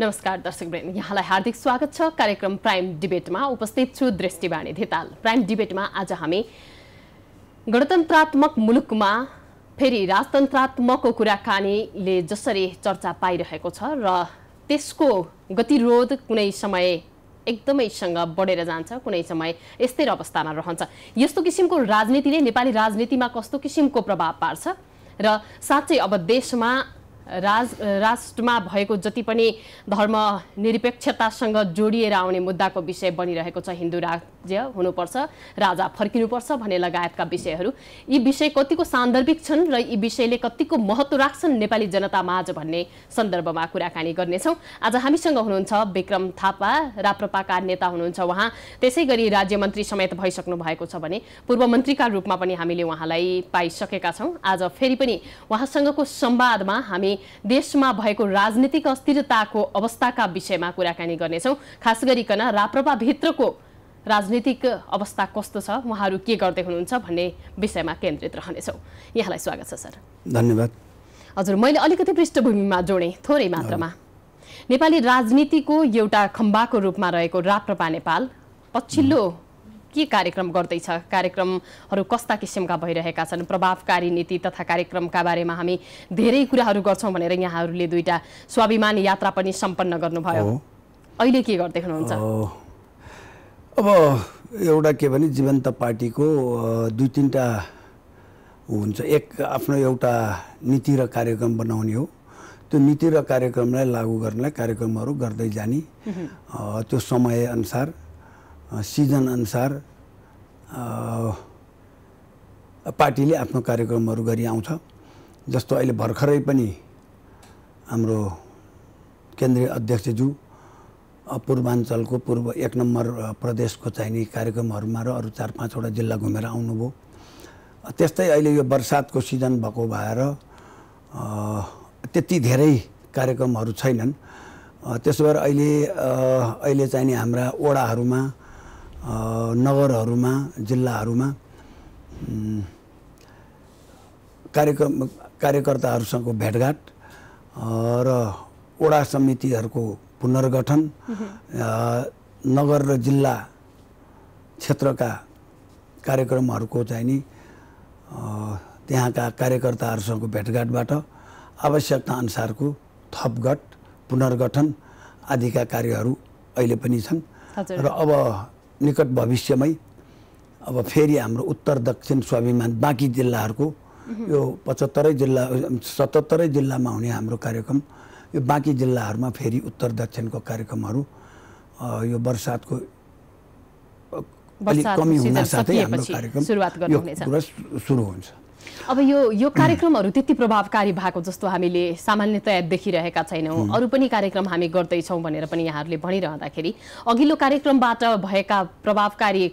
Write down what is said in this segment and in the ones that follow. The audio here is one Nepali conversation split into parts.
नमस्कार दर्शकवृन्द यहाँलाई हार्दिक स्वागत छ। कार्यक्रम प्राइम डिबेटमा उपस्थित छु दृष्टिवाणी धिताल। प्राइम डिबेटमा आज हामी गणतन्त्रात्मक मुलुकमा फेरि राजतन्त्रात्मकको कुराकानीले जसरी चर्चा पाइरहेको छ र त्यसको गतिरोध कुनै समय एकदमैसँग बढेर जान्छ कुनै समय यस्तै अवस्थामा रहन्छ। यस्तो किसिमको राजनीतिले नेपाली राजनीतिमा कस्तो किसिमको प्रभाव पार्छ र साँच्चै अब देशमा राज राष्ट्रमा भएको जति पनि धर्म निरपेक्षतासँग जोडिएर आउने मुद्दाको विषय बनिरहेको छ हिन्दू राज्य हुनुपर्छ राजा फर्किनुपर्छ भन्ने लगायतका विषयहरू। यी विषय कतिको सान्दर्भिक छन् र यी विषयले कतिको महत्त्व राख्छन् नेपाली जनतामाझ भन्ने सन्दर्भमा कुराकानी गर्नेछौँ। आज हामीसँग हुनुहुन्छ विक्रम थापा राप्रपाका नेता हुनुहुन्छ उहाँ। त्यसै गरी राज्य मन्त्री समेत भइसक्नु भएको छ भने पूर्व मन्त्रीका रूपमा पनि हामीले उहाँलाई पाइसकेका छौँ। आज फेरि पनि उहाँसँगको संवादमा हामी देशमा भएको राजनीतिक अस्थिरताको अवस्थाका विषयमा कुराकानी गर्नेछौँ। खास गरिकन राप्रपाभित्रको राजनीतिक अवस्था कस्तो छ? उहाँहरू के गर्दै हुनुहुन्छ भन्ने विषयमा केन्द्रित रहनेछौँ। यहाँलाई स्वागत छ सर। धन्यवाद। हजुर मैले अलिकति पृष्ठभूमिमा जोडेँ थोरै मात्रामा। नेपाली राजनीतिको एउटा खम्बाको रूपमा रहेको राप्रपा नेपाल पछिल्लो के कार्यक्रम गर्दैछ? कार्यक्रमहरू कस्ता किसिमका भइरहेका छन्? प्रभावकारी नीति तथा कार्यक्रमका बारेमा हामी धेरै कुराहरू गर्छौँ भनेर यहाँहरूले दुईवटा स्वाभिमान यात्रा पनि सम्पन्न गर्नुभयो। अहिले के गर्दै हुनुहुन्छ? अब एउटा के भने जीवन्त पार्टीको दुई तिनवटा हुन्छ। एक आफ्नो एउटा नीति र कार्यक्रम बनाउने हो। त्यो नीति र कार्यक्रमलाई लागू गर्नलाई कार्यक्रमहरू गर्दै जाने त्यो समयअनुसार सिजन अनुसार पार्टीले आफ्नो कार्यक्रमहरू गरी आउँछ। जस्तो अहिले भर्खरै पनि हाम्रो केन्द्रीय अध्यक्षज्यू पूर्वाञ्चलको पूर्व एक नम्बर प्रदेशको चाहिने कार्यक्रमहरूमा र अरू चार पाँचवटा जिल्ला घुमेर आउनुभयो। त्यस्तै अहिले यो बर्सातको सिजन भएको भएर त्यति धेरै कार्यक्रमहरू छैनन्। त्यसो भएर अहिले अहिले चाहिने हाम्रा वडाहरूमा नगरहरूमा जिल्लाहरूमा कार्यक्रम कार्यकर्ताहरूसँग भेटघाट र वडा समितिहरूको पुनर्गठन नगर र जिल्ला क्षेत्रका कार्यक्रमहरूको चाहिँ नि त्यहाँका कार्यकर्ताहरूसँग भेटघाटबाट आवश्यकता अनुसारको थपघट पुनर्गठन आदिका कार्यहरू अहिले पनि छन्। र अब निकट भविष्यमै अब फेरि हाम्रो उत्तर दक्षिण स्वाभिमान बाँकी जिल्लाहरूको यो पचहत्तरै जिल्ला सतहत्तरै जिल्लामा हुने हाम्रो कार्यक्रम यो बाँकी जिल्लाहरूमा फेरि उत्तर दक्षिणको कार्यक्रमहरू यो बर्सातको अलिक कमी हुन साथै हाम्रो कार्यक्रम यो कुरा सुरु हुन्छ। अब यो यो कार्यक्रमहरू त्यति प्रभावकारी भएको जस्तो हामीले सामान्यतया देखिरहेका छैनौँ। अरू पनि कार्यक्रम हामी गर्दैछौँ भनेर पनि यहाँहरूले भनिरहँदाखेरि अघिल्लो कार्यक्रमबाट भएका प्रभावकारी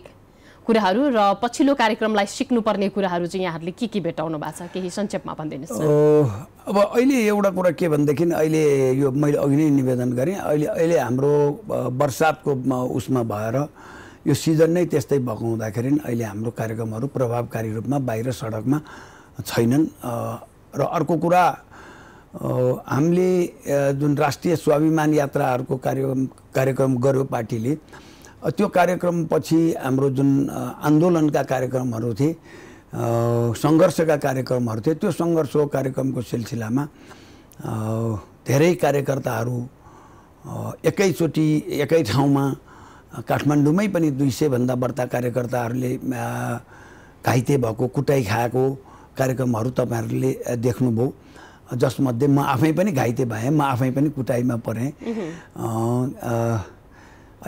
कुराहरू र पछिल्लो कार्यक्रमलाई सिक्नुपर्ने कुराहरू चाहिँ यहाँहरूले के के भेटाउनु भएको छ? केही संक्षेपमा भनिदिनुहोस् अब अहिले एउटा कुरा के भनेदेखि अहिले यो मैले अघि नै निवेदन गरेँ अहिले अहिले हाम्रो बर्सातको उसमा भएर यो सिजन नै त्यस्तै भएको हुँदाखेरि अहिले हाम्रो कार्यक्रमहरू प्रभावकारी रूपमा बाहिर सडकमा छैनन्। र अर्को कुरा हामीले जुन राष्ट्रिय स्वाभिमान यात्राहरूको कार्यक्रम कार्यक्रम गर्यो पार्टीले त्यो कार्यक्रमपछि हाम्रो जुन आन्दोलनका कार्यक्रमहरू थिए सङ्घर्षका कार्यक्रमहरू थिए त्यो सङ्घर्षको कार्यक्रमको सिलसिलामा धेरै कार्यकर्ताहरू एकैचोटि एकै ठाउँमा काठमाडौँमै पनि दुई सयभन्दा बढ्ता कार्यकर्ताहरूले घाइते भएको कुटाइ खाएको कार्यक्रमहरू तपाईँहरूले देख्नुभयो। जसमध्ये म आफै पनि घाइते भएँ म आफै पनि कुटाइमा परेँ।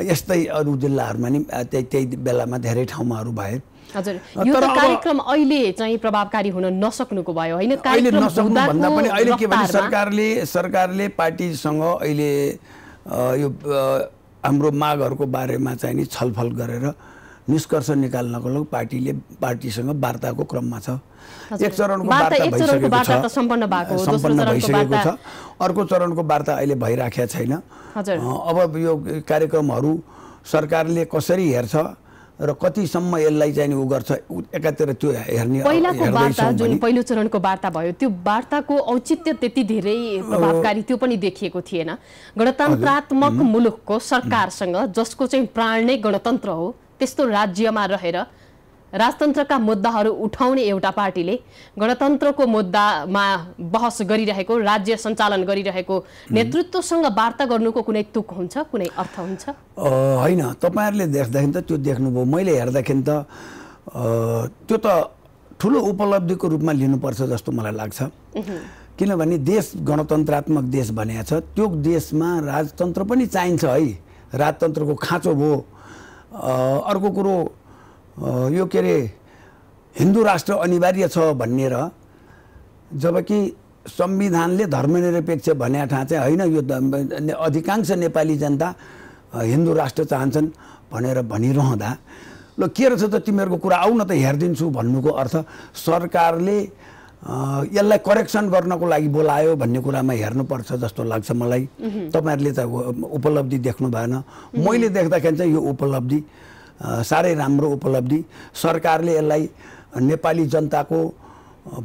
यस्तै अरू जिल्लाहरूमा नि त्यही त्यही बेलामा धेरै ठाउँमाहरू भए। हजुर। यो त कार्यक्रम अहिले चाहिँ प्रभावकारी हुन नसक्नुको भयो होइन? अहिले नसक्नु भन्दा पनि अहिले के भने सरकारले सरकारले पार्टीसँग अहिले यो हाम्रो मागहरूको बारेमा चाहिँ नि छलफल गरेर निष्कर्ष निकाल्नको लागि पार्टीले पार्टीसँग वार्ताको क्रममा छ। एक चरणको वार्ता भइसकेको छ। सम्पन्न भइसकेको छ। अर्को चरणको वार्ता अहिले भइराखेका छैन। अब यो कार्यक्रमहरू सरकारले कसरी हेर्छ र कतिसम्म यसलाई चाहिँ उ गर्छ एकातिर त्यो हेर्ने पहिलाको वार्ता जुन पहिलो चरणको वार्ता भयो त्यो वार्ताको औचित्य त्यति धेरै प्रभावकारी त्यो पनि देखिएको थिएन। गणतन्त्रात्मक मुलुकको सरकारसँग जसको चाहिँ प्राण नै गणतन्त्र हो त्यस्तो राज्यमा रहेर राजतन्त्रका मुद्दाहरू उठाउने एउटा पार्टीले गणतन्त्रको मुद्दामा बहस गरिरहेको राज्य सञ्चालन गरिरहेको नेतृत्वसँग वार्ता गर्नुको कुनै तुक हुन्छ कुनै अर्थ हुन्छ? होइन। तपाईँहरूले देख्दाखेरि त त्यो देख्नुभयो। मैले हेर्दाखेरि त त्यो त ठुलो उपलब्धिको रूपमा लिनुपर्छ जस्तो मलाई लाग्छ। किनभने देश गणतन्त्रात्मक देश भनेको छ। त्यो देशमा राजतन्त्र पनि चाहिन्छ है। राजतन्त्रको खाँचो भयो। अर्को कुरो यो के अरे हिन्दू राष्ट्र अनिवार्य छ भन्ने र जबकि संविधानले धर्मनिरपेक्ष भन्ने ठाउँ चाहिँ होइन यो अधिकांश नेपाली जनता हिन्दू राष्ट्र चाहन्छन् भनेर भनिरहँदा। ल के रहेछ त तिमीहरूको कुरा? आऊ न त हेरिदिन्छु भन्नुको अर्थ सरकारले यसलाई करेक्सन गर्नको लागि बोलायो भन्ने कुरामा हेर्नुपर्छ जस्तो लाग्छ मलाई। तपाईँहरूले त उपलब्धि देख्नु भएन। मैले देख्दाखेरि चाहिँ यो उपलब्धि साह्रै राम्रो उपलब्धि। सरकारले यसलाई नेपाली जनताको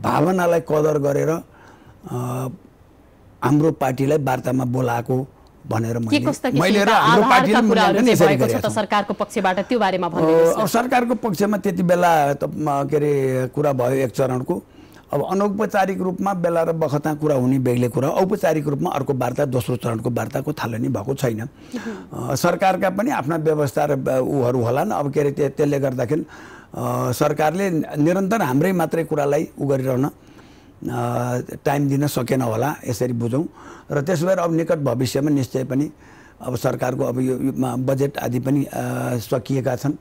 भावनालाई कदर गरेर हाम्रो पार्टीलाई वार्तामा बोलाएको भनेर मैले र हाम्रो। सरकारको पक्षबाट त्यो बारेमा भनिदिनुहोस् अब सरकारको पक्षमा त्यति बेला के अरे कुरा भयो एक चरणको। अब अनौपचारिक रूपमा बेला र बखता कुरा हुने बेग्लै कुरा औपचारिक रूपमा अर्को वार्ता दोस्रो चरणको वार्ताको थालनी भएको छैन। सरकारका पनि आफ्ना व्यवस्था र उहरू होलान्। अब के अरे त्य- त्यसले गर्दाखेरि सरकारले निरन्तर हाम्रै मात्रै कुरालाई उ गरिरहन टाइम दिन सकेन होला यसरी बुझौँ। र त्यसो भएर अब निकट भविष्यमा निश्चय पनि अब सरकारको अब यो बजेट आदि पनि सकिएका छन्।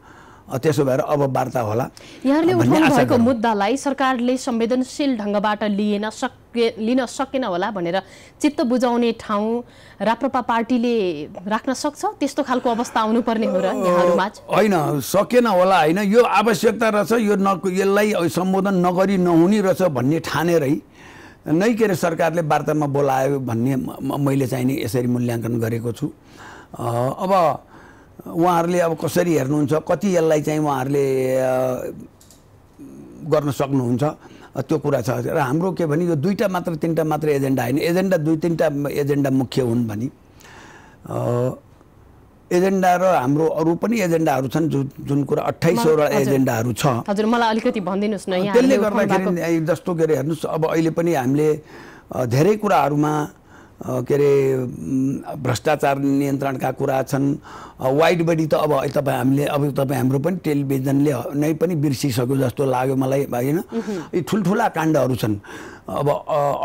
त्यसो भएर अब वार्ता होला। भन्ने उठाउनु भएको। मुद्दालाई सरकारले संवेदनशील ढङ्गबाट लिएन सके लिन सकेन होला भनेर चित्त बुझाउने ठाउँ राप्रपा पार्टीले राख्न सक्छ? त्यस्तो खालको अवस्था आउनुपर्ने हो र यहाँहरूमाझ? होइन सकेन होला होइन। यो आवश्यकता रहेछ यो न यसलाई सम्बोधन नगरी नहुने रहेछ भन्ने ठानेरै नै के अरे सरकारले वार्तामा बोलायो भन्ने मैले चाहिँ नि यसरी मूल्याङ्कन गरेको छु। अब उहाँहरूले अब कसरी हेर्नुहुन्छ? कति यसलाई चाहिँ उहाँहरूले गर्न सक्नुहुन्छ? त्यो कुरा छ। र हाम्रो के भने यो दुईवटा मात्र तिनवटा मात्र एजेन्डा होइन। एजेन्डा दुई तिनवटा एजेन्डा मुख्य हुन् भने। एजेन्डा र हाम्रो अरू पनि एजेन्डाहरू छन् जुन जुन कुरा अठाइसवटा। एजेन्डाहरू छ। हजुर मलाई अलिकति भनिदिनुहोस् न। त्यसले गर्दाखेरि जस्तो के अरे हेर्नुहोस् अब अहिले पनि हामीले धेरै कुराहरूमा के अरे भ्रष्टाचार नियन्त्रणका कुरा छन्। वाइड बडी त अब तपाईँ हामीले अब तपाईँ हाम्रो पनि टेलिभिजनले नै पनि बिर्सिसक्यो जस्तो लाग्यो मलाई होइन? यी ठुल्ठुला काण्डहरू छन्। अब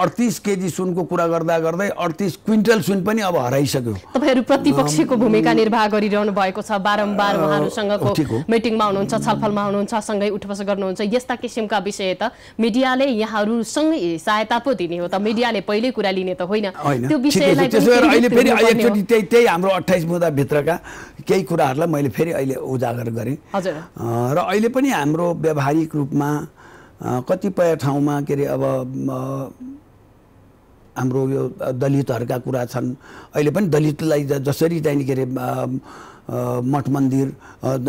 अडतिस केजी सुनको कुरा गर्दा गर्दै अडतिस क्विन्टल सुन पनि अब हराइसक्यो। तपाईँहरू प्रतिपक्षको भूमिका निर्वाह गरिरहनु भएको छ। बारम्बार उहाँहरूसँगको। मिटिङमा हुनुहुन्छ छलफलमा हुनुहुन्छ सँगै उठबस गर्नुहुन्छ। यस्ता किसिमका विषय त मिडियाले यहाँहरूसँगै सहायता पो दिने हो त। मिडियाले पहिल्यै कुरा लिने त होइन। त्यो विषयलाई अहिले फेरि एकचोटि त्यही त्यही हाम्रो अट्ठाइस मुद्दाभित्रका केही कुराहरूलाई मैले फेरि अहिले उजागर गरेँ। हजुर। र अहिले पनि हाम्रो व्यावहारिक रूपमा कतिपय ठाउँमा के अरे अब हाम्रो यो दलितहरूका कुरा छन्। अहिले पनि दलितलाई जसरी चाहिँ के अरे मठ मन्दिर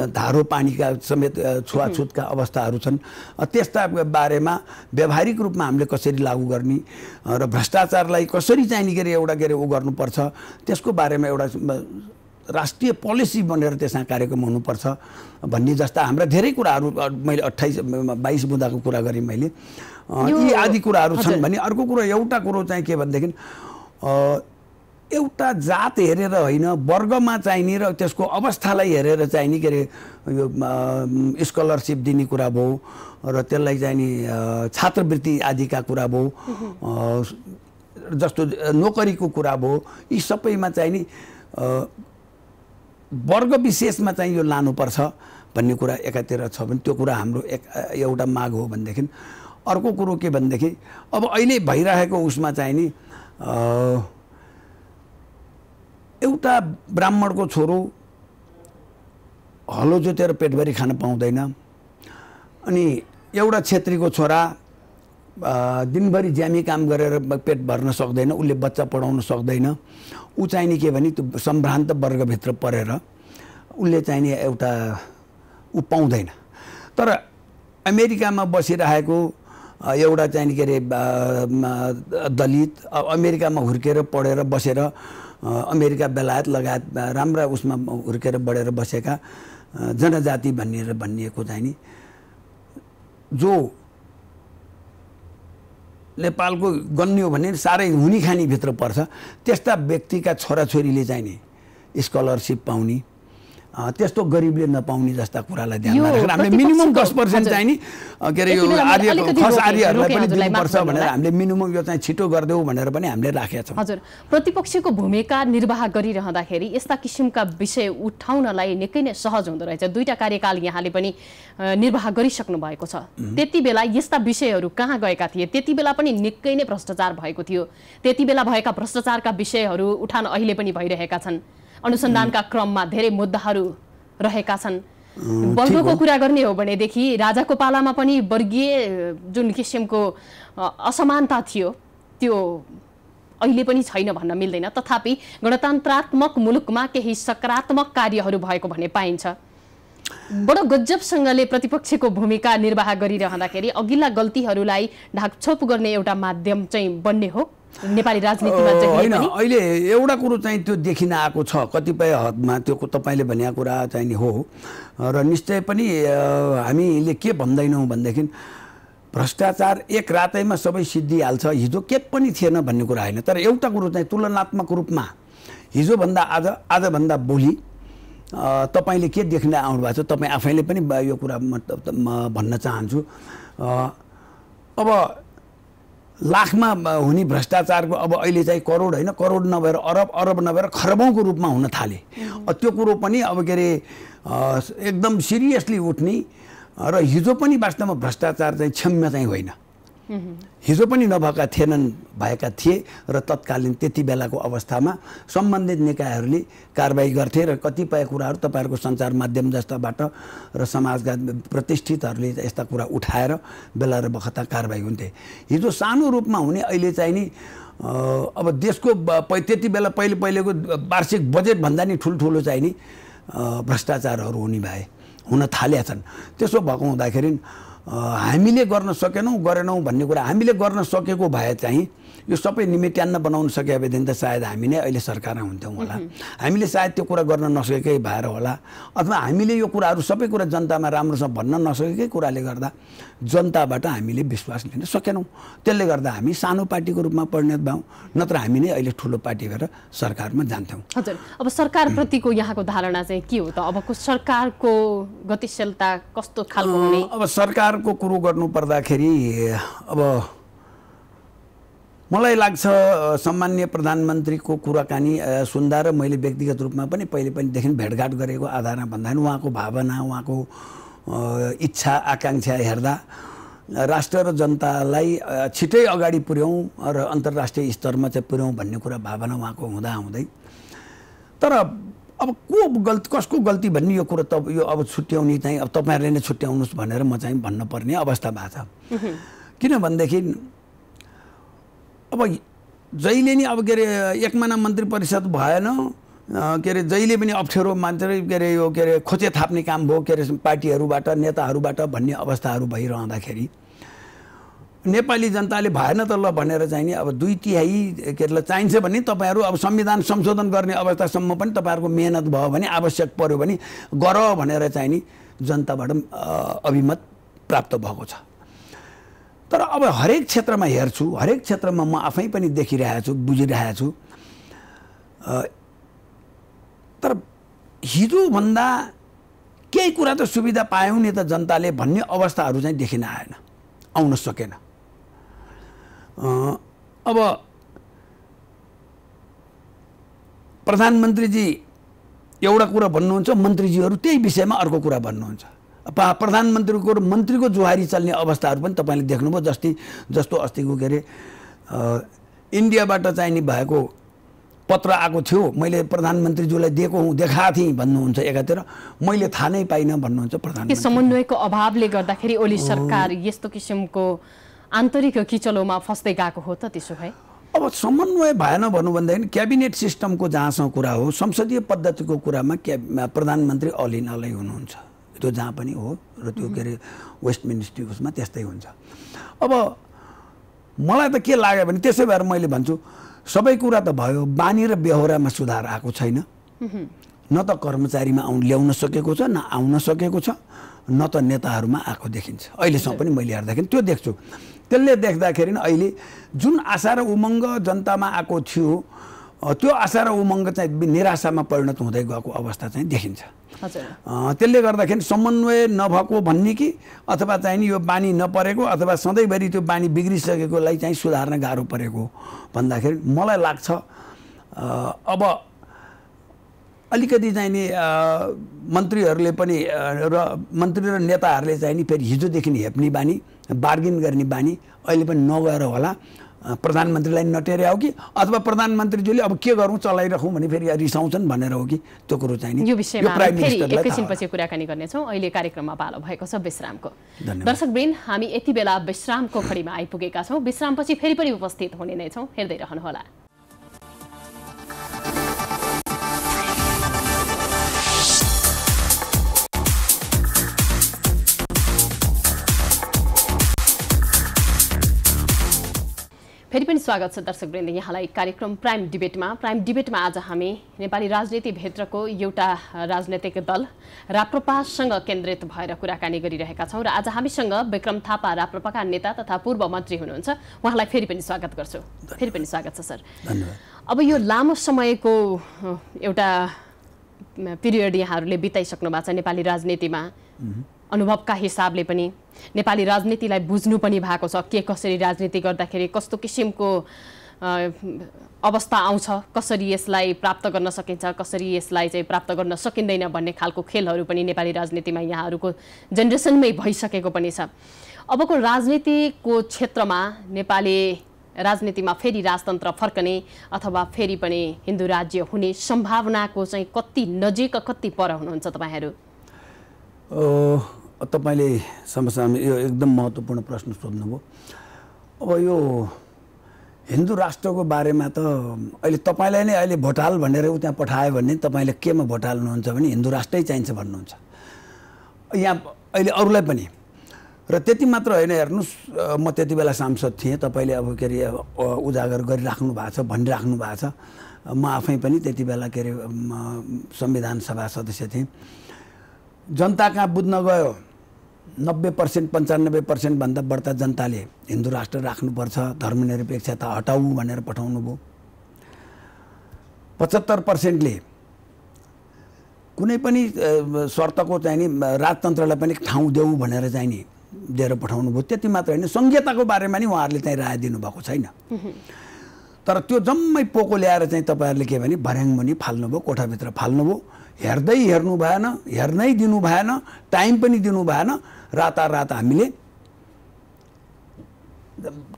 धारो पानीका समेत छुवाछुतका अवस्थाहरू छन्। त्यस्ता बारेमा व्यावहारिक रूपमा हामीले कसरी लागू गर्ने र भ्रष्टाचारलाई कसरी चाहिँ नि के अरे एउटा के अरे उ गर्नुपर्छ त्यसको बारेमा एउटा राष्ट्रिय पोलिसी बनेर त्यसमा कार्यक्रम हुनुपर्छ भन्ने जस्ता हाम्रा धेरै कुराहरू मैले अठाइस बाइस बुँदाको कुरा गरेँ मैले यो- आदि कुराहरू। छन् भने अर्को कुरो एउटा कुरो चाहिँ के भनेदेखि एउटा जात हेरेर होइन वर्गमा चाहिने र त्यसको अवस्थालाई हेरेर चाहिने के अरे यो स्कलरसिप दिने कुरा भयो र त्यसलाई चाहिँ नि अ, छात्रवृत्ति आदिका कुरा भयो जस्तो नोकरीको कुरा भयो यी सबैमा चाहिँ नि अ, वर्ग विशेषमा चाहिँ यो लानुपर्छ भन्ने कुरा एकातिर छ भने त्यो कुरा हाम्रो एक एउटा माग हो भनेदेखि। अर्को कुरो के भनेदेखि अब अहिले भइरहेको उसमा चाहिँ नि एउटा ब्राह्मणको छोरो हलो जोतेर पेटभरि खान पाउँदैन। अनि एउटा छेत्रीको छोरा दिनभरि ज्यामी काम गरेर पेट भर्न सक्दैन उसले बच्चा पढाउन सक्दैन। ऊ चाहिँ नि के भने त्यो सम्भ्रान्त वर्गभित्र परेर उसले चाहिँ नि एउटा ऊ पाउँदैन। तर अमेरिकामा बसिरहेको एउटा चाहिँ नि के अरे दलित अमेरिकामा हुर्केर पढेर बसेर अमेरिका बेलायत लगायत राम्रा उसमा हुर्केर बढेर बसेका जनजाति भनिएर भनिएको चाहिँ नि जो नेपालको गन्यो भने साह्रै हुनी खानीभित्र पर्छ। त्यस्ता व्यक्तिका छोराछोरीले चाहिँ नि स्कलरसिप पाउने त्यस्तो गरिबले नपाउने जस्ता कुरालाई ध्यानमा यो राखेर हामीले मिनिमम दस पर्सेन्ट। चाहिँ नि के अरे यो आर्य खस आर्यहरूलाई पनि दिनुपर्छ भनेर। हामीले मिनिमम यो चाहिँ छिटो गरिदेऊ भनेर पनि हामीले राखेका छौँ। हजुर। प्रतिपक्षको भूमिका निर्वाह गरिरहँदाखेरि यस्ता किसिमका विषय उठाउनलाई निकै नै सहज हुँदो रहेछ। दुईटा कार्यकाल यहाँले पनि निर्वाह गरिसक्नु भएको छ। त्यति बेला यस्ता विषयहरू कहाँ गएका थिए? त्यति बेला पनि निकै नै भ्रष्टाचार भएको थियो। त्यति बेला भएका भ्रष्टाचारका विषयहरू उठान अहिले पनि भइरहेका छन्। अनुसन्धानका क्रममा धेरै मुद्दाहरू रहेका छन्। वर्गको कुरा गर्ने हो भनेदेखि राजाको पालामा पनि वर्गीय जुन किसिमको असमानता थियो त्यो अहिले पनि छैन भन्न मिल्दैन। तथापि गणतन्त्रात्मक मुलुकमा केही सकारात्मक कार्यहरू भएको भन्ने पाइन्छ। बडो गजबसँगले प्रतिपक्षको भूमिका निर्वाह गरिरहँदाखेरि अघिल्ला गल्तीहरूलाई ढाकछोप गर्ने एउटा माध्यम चाहिँ बन्ने हो। नेपाली राजनीतिमा होइन अहिले एउटा कुरो चाहिँ त्यो देखिन आएको छ कतिपय हदमा त्यो तपाईँले भनेको कुरा चाहिँ नि हो। र निश्चय पनि हामीले के भन्दैनौँ भनेदेखि भ्रष्टाचार एक रातैमा सबै सिद्धिहाल्छ हिजो के पनि थिएन भन्ने कुरा होइन। तर एउटा कुरो चाहिँ तुलनात्मक रूपमा हिजोभन्दा आज आजभन्दा भोलि तपाईँले के देख्न आउनु भएको छ तपाईँ आफैले पनि यो कुरा म भन्न चाहन्छु। अब लाखमा हुने भ्रष्टाचारको अब अहिले चाहिँ करोड होइन करोड नभएर अरब अरब नभएर खरबौँको रूपमा हुन थाले। त्यो कुरो पनि अब के अरे एकदम सिरियसली उठ्ने र हिजो पनि वास्तवमा भ्रष्टाचार चाहिँ क्षम्य चाहिँ होइन। हिजो पनि नभएका थिएनन् भएका थिए र तत्कालीन त्यति बेलाको अवस्थामा सम्बन्धित निकायहरूले कारवाही गर्थे र कतिपय कुराहरू तपाईँहरूको सञ्चार माध्यम जस्ताबाट र समाजका प्रतिष्ठितहरूले यस्ता कुरा उठाएर बेला र बखतमा कारवाही हुन्थे। हिजो सानो रूपमा हुने अहिले चाहिँ नि अब देशको त्यति बेला पहिले पहिलेको वार्षिक बजेटभन्दा नि ठुल्ठुलो चाहिँ नि भ्रष्टाचारहरू हुने भए हुन थालेका छन्। त्यसो भएको हुँदाखेरि हामीले गर्न सकेनौँ गरेनौँ भन्ने कुरा हामीले गर्न सकेको भए चाहिँ यो सबै निमेट्यान्न बनाउन सके भएदेखि त सायद हामी नै अहिले सरकारमा हुन्थ्यौँ होला। हामीले सायद त्यो कुरा गर्न नसकेकै भएर होला। अथवा हामीले यो कुराहरू सबै कुरा जनतामा राम्रोसँग भन्न नसकेकै कुराले गर्दा जनताबाट हामीले विश्वास लिन सकेनौँ। त्यसले गर्दा हामी सानो पार्टीको रूपमा परिणत भयौँ नत्र हामी नै अहिले ठुलो पार्टी भएर सरकारमा जान्थ्यौँ। हजुर अब सरकारप्रतिको यहाँको धारणा चाहिँ के हो त? अबको सरकारको गतिशीलता कस्तो खालको अब सरकारको कुरो गर्नु पर्दाखेरि अब मलाई लाग्छ अ, सम्मान्य प्रधानमन्त्रीको कुराकानी सुन्दा र मैले व्यक्तिगत रूपमा पनि पहिले पनिदेखि भेटघाट गरेको आधारमा भन्दाखेरि उहाँको भावना उहाँको इच्छा आकाङ्क्षा हेर्दा राष्ट्र र जनतालाई छिटै अगाडि पुर्याउँ र अन्तर्राष्ट्रिय स्तरमा चाहिँ पुर्याउँ भन्ने कुरा भावना उहाँको हुँदा हुँदै तर अब को गल्ती कसको गल्ती भन्ने यो कुरो त यो अब छुट्याउने चाहिँ अब तपाईँहरूले नै छुट्याउनुहोस् भनेर म चाहिँ भन्नुपर्ने अवस्था भएको छ। किनभनेदेखि अब जहिले नि अब के अरे एकमाना मन्त्री परिषद भएन के अरे जहिले पनि अप्ठ्यारो मात्रै के अरे यो के अरे खोचे थाप्ने काम भयो के अरे पार्टीहरूबाट नेताहरूबाट भन्ने अवस्थाहरू भइरहँदाखेरि नेपाली जनताले भएन त ल भनेर चाहिँ नि अब दुई तिहाई के अरे चाहिन्छ भने तपाईँहरू अब संविधान संशोधन गर्ने अवस्थासम्म पनि तपाईँहरूको मेहनत भयो भने आवश्यक पर्यो भने गर भनेर चाहिँ नि जनताबाट अभिमत प्राप्त भएको छ। तर अब हरेक क्षेत्रमा हेर्छु हरेक क्षेत्रमा म आफै पनि देखिरहेको छु बुझिरहेको छु तर हिजोभन्दा केही कुरा त सुविधा पायौँ नि त जनताले भन्ने अवस्थाहरू चाहिँ देखिन आएन आउन सकेन। अब प्रधानमन्त्रीजी एउटा कुरा भन्नुहुन्छ मन्त्रीजीहरू त्यही विषयमा अर्को कुरा भन्नुहुन्छ। प्रधानमन्त्रीको र मन्त्रीको जुहारी चल्ने अवस्थाहरू पनि तपाईँले देख्नुभयो जस्तै जस्तो अस्तिको के अरे इन्डियाबाट चाहिँ नि भएको पत्र आएको थियो मैले प्रधानमन्त्रीज्यूलाई दिएको हुँ देखाएको थिएँ भन्नुहुन्छ एकातिर मैले थाहा नै पाइनँ भन्नुहुन्छ प्रधानमन्त्री। समन्वयको अभावले गर्दाखेरि ओली सरकार यस्तो किसिमको आन्तरिक किचलोमा फस्दै गएको हो त त्यसो भए? अब समन्वय भएन भनौँ भनेदेखि क्याबिनेट सिस्टमको जहाँसँग कुरा हो संसदीय पद्धतिको कुरामा क्या प्रधानमन्त्री अल इन अलै हुनुहुन्छ। त्यो जहाँ पनि हो र त्यो के अरे वेस्ट मिनिस्ट्री उसमा त्यस्तै हुन्छ। अब मलाई त के लाग्यो भने त्यसै भएर मैले भन्छु सबै कुरा त भयो बानी र बेहोरामा सुधार आएको छैन। न त कर्मचारीमा आउनु ल्याउन सकेको छ न आउन सकेको छ न त नेताहरूमा आएको देखिन्छ। अहिलेसम्म पनि मैले हेर्दाखेरि त्यो देख्छु। त्यसले देख्दाखेरि अहिले जुन आशा र उमङ्ग जनतामा आएको थियो त्यो आशा र उमङ्ग चाहिँ निराशामा परिणत हुँदै गएको अवस्था चाहिँ देखिन्छ। त्यसले गर्दाखेरि समन्वय नभएको भन्ने कि अथवा चाहिँ नि यो बानी नपरेको अथवा सधैँभरि त्यो बानी बिग्रिसकेकोलाई चाहिँ सुधार्न गाह्रो परेको भन्दाखेरि मलाई लाग्छ अब अलिकति चाहिँ नि मन्त्रीहरूले पनि र मन्त्री र नेताहरूले चाहिँ नि फेरि हिजोदेखि हेप्ने बानी बार्गेन गर्ने बानी अहिले पनि नगएर होला। प्रधानमन्त्रीलाई नटेरे हो कि? अथवा प्रधानमन्त्रीज्यूले अब के गरौँ चलाइराखौँ भने फेरि रिसाउँछन् भनेर हो कि? त्यो कुरो चाहिँ यो विषयमा एकैछिनपछि कुराकानी गर्नेछौँ। अहिले कार्यक्रममा पालो भएको छ विश्रामको। दर्शकवृन्द हामी यति बेला विश्रामको खडीमा आइपुगेका छौँ। विश्रामपछि फेरि पनि उपस्थित हुने नै छौँ। हेर्दै रहनुहोला। फेरि पनि स्वागत छ दर्शकवृन्द यहाँलाई कार्यक्रम प्राइम डिबेटमा। प्राइम डिबेटमा आज हामी नेपाली राजनीतिभित्रको एउटा राजनैतिक दल राप्रपासँग केन्द्रित भएर कुराकानी गरिरहेका छौँ र आज हामीसँग विक्रम थापा राप्रपाका नेता तथा पूर्व मन्त्री हुनुहुन्छ। उहाँलाई फेरि पनि स्वागत गर्छु। फेरि पनि स्वागत छ सर। अब यो लामो समयको एउटा पिरियड यहाँहरूले बिताइसक्नु भएको छ नेपाली राजनीतिमा। अनुभवका हिसाबले पनि नेपाली राजनीतिलाई बुझ्नु पनि भएको छ। के कसरी राजनीति गर्दाखेरि कस्तो किसिमको अवस्था आउँछ कसरी यसलाई प्राप्त गर्न सकिन्छ कसरी यसलाई चाहिँ प्राप्त गर्न सकिँदैन भन्ने खालको खेलहरू पनि नेपाली राजनीतिमा यहाँहरूको जेनेरेसनमै भइसकेको पनि छ। अबको राजनीतिको क्षेत्रमा नेपाली राजनीतिमा फेरि राजतन्त्र फर्कने अथवा फेरि पनि हिन्दू राज्य हुने सम्भावनाको चाहिँ कति नजिक कति पर हुनुहुन्छ तपाईँहरू? तपाईँले समस्यामा यो एकदम महत्त्वपूर्ण प्रश्न सोध्नुभयो। अब यो हिन्दू राष्ट्रको बारेमा त अहिले तपाईँलाई नै अहिले भोटाल भनेर ऊ त्यहाँ पठायो भने तपाईँले केमा भोट हाल्नुहुन्छ भने हिन्दू राष्ट्रै चाहिन्छ भन्नुहुन्छ। यहाँ अहिले अरूलाई पनि। र त्यति मात्र होइन हेर्नुहोस् म त्यति बेला सांसद थिएँ तपाईँले अब के अरे उजागर गरिराख्नु भएको छ भनिराख्नु भएको छ। म आफै पनि त्यति बेला के अरे संविधान सभा सदस्य थिएँ। जनता कहाँ बुझ्न गयो नब्बे पर्सेन्ट पन्चानब्बे पर्सेन्टभन्दा बढ्ता जनताले हिन्दू राष्ट्र राख्नुपर्छ धर्मनिरपेक्षता हटाऊ भनेर पठाउनु भयो। पचहत्तर पर्सेन्टले कुनै पनि शर्तको चाहिँ नि राजतन्त्रलाई पनि ठाउँ देऊ भनेर चाहिँ नि दिएर पठाउनु भयो। त्यति मात्र होइन सङ्घीयताको बारेमा नि उहाँहरूले चाहिँ राय दिनुभएको छैन। तर त्यो जम्मै पोको ल्याएर चाहिँ तपाईँहरूले के भने भर्याङ मुनि फाल्नुभयो कोठाभित्र फाल्नुभयो हेर्दै हेर्नु भएन हेर्नै दिनु भएन टाइम पनि दिनु भएन रातारात हामीले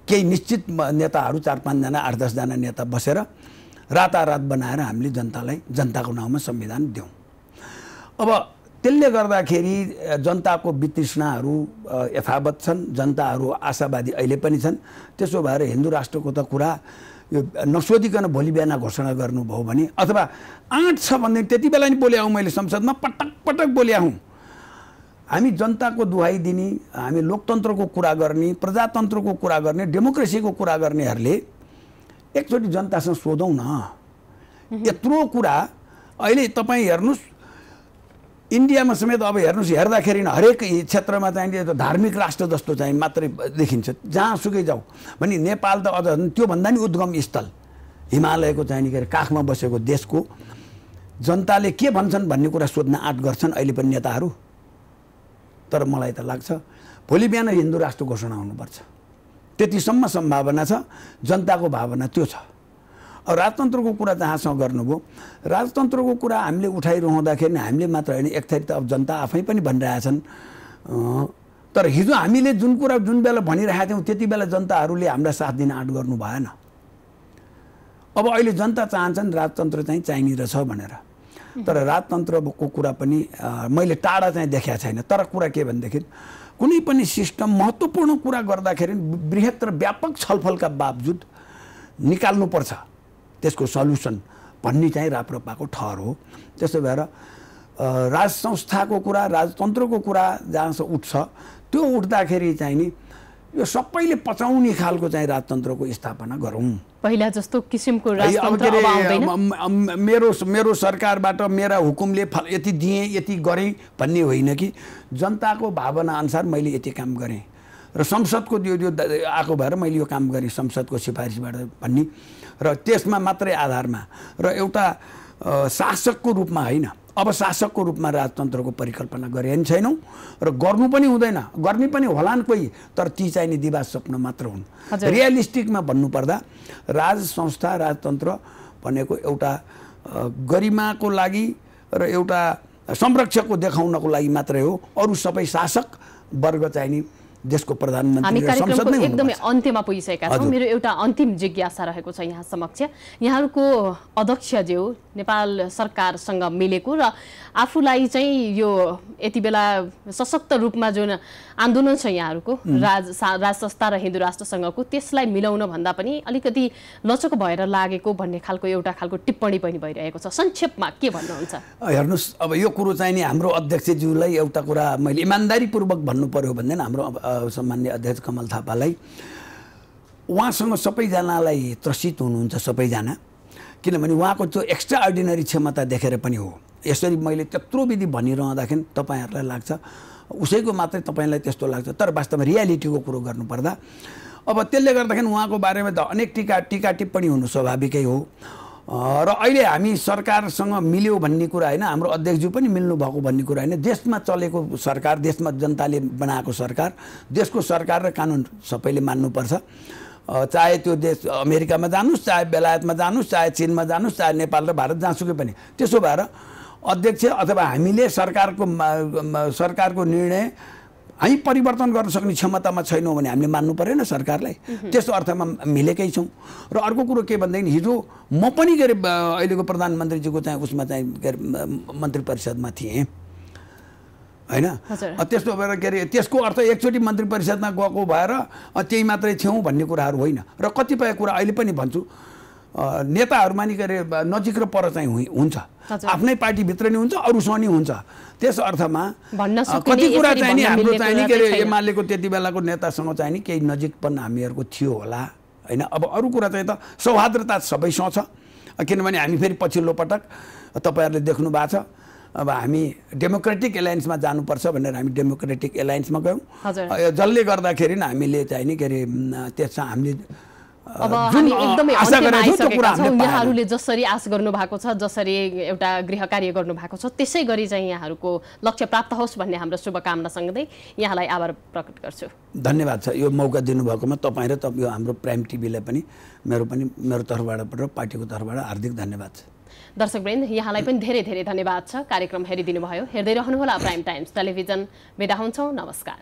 केही निश्चित नेताहरू चार पाँचजना आठ दसजना नेता बसेर रातारात बनाएर हामीले जनतालाई जनताको नाउँमा संविधान दिउँ अब त्यसले गर्दाखेरि जनताको वितृष्णाहरू यथावत छन् जनताहरू आशावादी अहिले पनि छन्। त्यसो भएर हिन्दू राष्ट्रको त कुरा यो नसोधिकन भोलि बिहान घोषणा गर्नुभयो भने अथवा आँट छ भने त्यति बेला नि बोले आउँ मैले संसदमा पटक पटक बोले आउँ हामी जनताको दुहाई दिने हामी लोकतन्त्रको कुरा गर्ने प्रजातन्त्रको कुरा गर्ने डेमोक्रेसीको कुरा गर्नेहरूले एकचोटि जनतासँग सोधौँ न। यत्रो कुरा अहिले तपाईँ हेर्नुहोस् इन्डियामा समेत अब हेर्नुहोस् हेर्दाखेरि हरेक क्षेत्रमा चाहिँ धार्मिक राष्ट्र जस्तो चाहिँ मात्रै देखिन्छ। जहाँसुकै जाऊ। भने नेपाल त अझ त्योभन्दा नि उद्गम स्थल। हिमालयको चाहिँ के अरे काखमा बसेको देशको। जनताले के भन्छन् भन्ने कुरा सोध्न आँट गर्छन् अहिले पनि नेताहरू। तर मलाई त लाग्छ भोलि बिहान हिन्दू राष्ट्र घोषणा हुनुपर्छ। त्यतिसम्म सम्भावना छ जनताको भावना त्यो छ। राजतन्त्रको कुरा जहाँसँग गर्नुभयो राजतन्त्रको कुरा हामीले उठाइरहँदाखेरि हामीले मात्र होइन एक थरी त अब जनता आफै पनि भनिरहेछन्। तर हिजो हामीले जुन कुरा जुन बेला भनिरहेका थियौँ त्यति बेला जनताहरूले हामीलाई साथ दिन आँट गर्नु भएन। अब अहिले जनता चाहन्छन् राजतन्त्र चाहिँ चाहिने रहेछ भनेर। तर राजतन्त्रको कुरा पनि मैले टाढा चाहिँ देखाएको छैन। तर कुरा के भनेदेखि कुनै पनि सिस्टम महत्त्वपूर्ण कुरा गर्दाखेरि बृहत र व्यापक छलफलका बावजुद निकाल्नुपर्छ। त्यसको सल्युसन भन्ने चाहिँ राप्रपाको ठहर हो। त्यसो भएर राज संस्थाको कुरा राजतन्त्रको कुरा जहाँसम्म उठ्छ त्यो उठ्दाखेरि चाहिँ नि यो सबैले पचाउने खालको चाहिँ राजतन्त्रको स्थापना गरौँ। पहिला जस्तो किसिमको मेरो मेरो सरकारबाट मेरा हुकुमले यति दिएँ यति गरेँ भन्ने होइन कि जनताको भावना अनुसार मैले यति काम गरेँ। र संसदको यो यो आएको भएर मैले यो काम गरेँ संसदको सिफारिसबाट भन्ने। र त्यसमा मात्रै आधारमा र एउटा शासकको रूपमा होइन अब शासकको रूपमा राजतन्त्रको परिकल्पना गरे पनि छैनौँ र गर्नु पनि हुँदैन। गर्ने पनि होलान् कोही तर ती चाहिँ नि दिवा स्वप्न मात्र हुन्। रियलिस्टिकमा भन्नुपर्दा राज संस्था राजतन्त्र भनेको एउटा गरिमाको लागि र एउटा संरक्षकको देखाउनको लागि मात्रै हो। अरू सबै शासक वर्ग चाहिँ नि देशको प्रधानमन्त्री एकदमै। अन्त्यमा पुगिसकेका छौँ। मेरो एउटा अन्तिम जिज्ञासा रहेको छ यहाँ समक्ष यहाँहरूको अध्यक्षज्यू नेपाल सरकारसँग मिलेको र आफूलाई चाहिँ यो यति बेला सशक्त रूपमा जुन आन्दोलन छ यहाँहरूको राज राज संस्था र हिन्दू राष्ट्रसँगको त्यसलाई मिलाउन भन्दा पनि अलिकति लचक भएर लागेको भन्ने खालको एउटा खालको टिप्पणी पनि भइरहेको छ। संक्षेपमा के भन्नुहुन्छ? हेर्नुहोस् अब यो कुरो चाहिँ नि हाम्रो अध्यक्षज्यूलाई एउटा कुरा मैले इमान्दारीपूर्वक भन्नु पर्यो भने हाम्रो सम्मान्य अध्यक्ष कमल थापालाई। उहाँसँग सबैजनालाई त्रसित हुनुहुन्छ सबैजना। किनभने उहाँको त्यो एक्स्ट्रा अर्डिनरी क्षमता देखेर पनि हो यसरी मैले त्यत्रो विधि भनिरहँदाखेरि तपाईँहरूलाई लाग्छ। उसैको मात्रै तपाईँलाई त्यस्तो लाग्छ। तर वास्तवमा रियालिटीको कुरो गर्नुपर्दा। अब त्यसले गर्दाखेरि उहाँको बारेमा त अनेक टिका टिका टिप्पणी हुनु स्वाभाविकै हो। र अहिले हामी सरकारसँग मिल्यो भन्ने कुरा होइन हाम्रो अध्यक्षज्यू पनि मिल्नु भएको भन्ने कुरा होइन। देशमा चलेको सरकार देशमा जनताले बनाएको सरकार देशको सरकार र कानुन सबैले मान्नुपर्छ। चाहे त्यो देश अमेरिकामा जानुहोस् चाहे बेलायतमा जानुहोस् चाहे चिनमा जानुहोस् चाहे नेपाल र भारत जहाँसुकै पनि। त्यसो भएर अध्यक्ष अथवा हामीले सरकारको सरकारको निर्णय हामी परिवर्तन गर्न सक्ने क्षमतामा छैनौँ भने हामीले मान्नु परेन सरकारलाई। त्यस्तो अर्थमा मिलेकै छौँ। र अर्को कुरो के भनेदेखि हिजो म पनि के अरे अहिलेको प्रधानमन्त्रीजीको चाहिँ उसमा चाहिँ के अरे मन्त्री परिषदमा थिएँ। होइन? त्यस्तो भएर के अरे त्यसको अर्थ एकचोटि मन्त्री परिषदमा गएको भएर त्यही मात्रै थियौँ भन्ने कुराहरू होइन। र कतिपय कुरा अहिले पनि भन्छु। नेताहरूमा नि के अरे नजिक र पर चाहिँ हुन्छ। आफ्नै पार्टीभित्र नि हुन्छ अरूसँग नि हुन्छ। त्यस अर्थमा कति कुरा चाहिँ नि हाम्रो चाहिँ नि के अरे। एमालेको त्यति बेलाको नेतासँग चाहिँ नि केही नजिकपन हामीहरूको थियो होला होइन? अब अरू कुरा चाहिँ त सौहार्दता सबैसँग छ। किनभने हामी फेरि पछिल्लो पटक तपाईँहरूले देख्नु भएको छ अब हामी डेमोक्रेटिक एलायन्समा जानुपर्छ भनेर हामी डेमोक्रेटिक एलायन्समा गयौँ। जसले गर्दाखेरि नि हामीले चाहिँ नि के अरे त्यसमा हामीले अब हामी एकदमै। यहाँहरूले जसरी आश गर्नु भएको छ जसरी एउटा गृह कार्य गर्नु भएको छ त्यसै गरी चाहिँ यहाँहरूको लक्ष्य प्राप्त होस् भन्ने हाम्रो शुभकामना सँगै यहाँलाई आभार प्रकट गर्छु। धन्यवाद छ। यो मौका दिनुभएकोमा तपाईँ र यो हाम्रो प्राइम टिभीलाई पनि मेरो पनि मेरो तर्फबाट र पार्टीको तर्फबाट हार्दिक धन्यवाद छ। दर्शकवृन्द यहाँलाई पनि धेरै धेरै धन्यवाद छ। कार्यक्रम हेरिदिनु भयो हेर्दै रहनुहोला प्राइम टाइम्स टेलिभिजन। बिदा हुन्छौँ। नमस्कार।